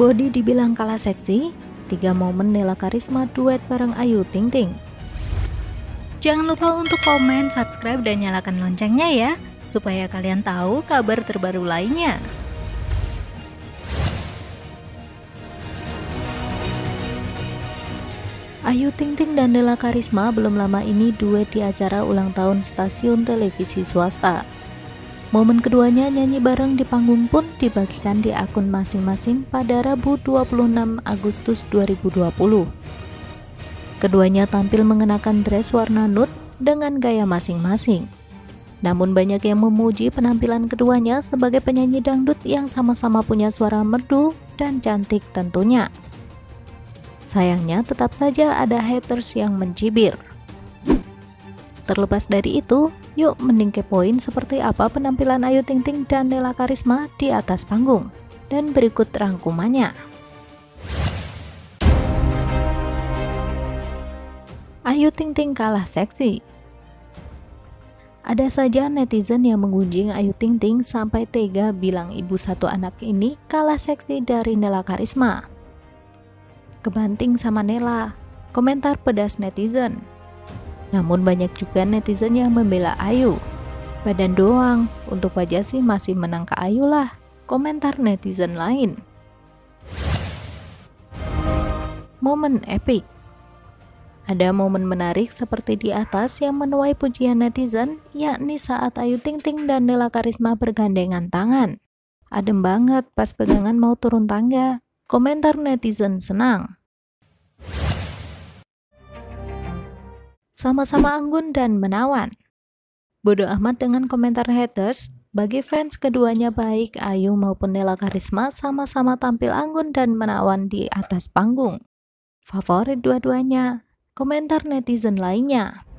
Body dibilang kalah seksi, tiga momen Nela Karisma duet bareng Ayu Ting Ting. Jangan lupa untuk komen, subscribe, dan nyalakan loncengnya ya, supaya kalian tahu kabar terbaru lainnya. Ayu Ting Ting dan Nela Karisma belum lama ini duet di acara ulang tahun stasiun televisi swasta. Momen keduanya nyanyi bareng di panggung pun dibagikan di akun masing-masing pada Rabu 26 Agustus 2020. Keduanya tampil mengenakan dress warna nude dengan gaya masing-masing. Namun banyak yang memuji penampilan keduanya sebagai penyanyi dangdut yang sama-sama punya suara merdu dan cantik tentunya. Sayangnya tetap saja ada haters yang mencibir. Terlepas dari itu, Yuk mending kepoin seperti apa penampilan Ayu Ting Ting dan Nela Karisma di atas panggung. Dan berikut rangkumannya. Ayu Ting Ting kalah seksi. Ada saja netizen yang mengunjing Ayu Ting Ting sampai tega bilang ibu satu anak ini kalah seksi dari Nela Karisma. Kebanting sama Nela, komentar pedas netizen. Namun banyak juga netizen yang membela Ayu. Badan doang, untuk wajah sih masih menang ke Ayu lah, komentar netizen lain. Momen epic ada momen menarik seperti di atas yang menuai pujian netizen, yakni saat Ayu Ting Ting dan Nela Karisma bergandengan tangan. Adem banget pas pegangan mau turun tangga. Komentar netizen senang. sama-sama anggun dan menawan. Bodoh amat dengan komentar haters, bagi fans keduanya baik Ayu maupun Nela Karisma sama-sama tampil anggun dan menawan di atas panggung. Favorit dua-duanya, komentar netizen lainnya.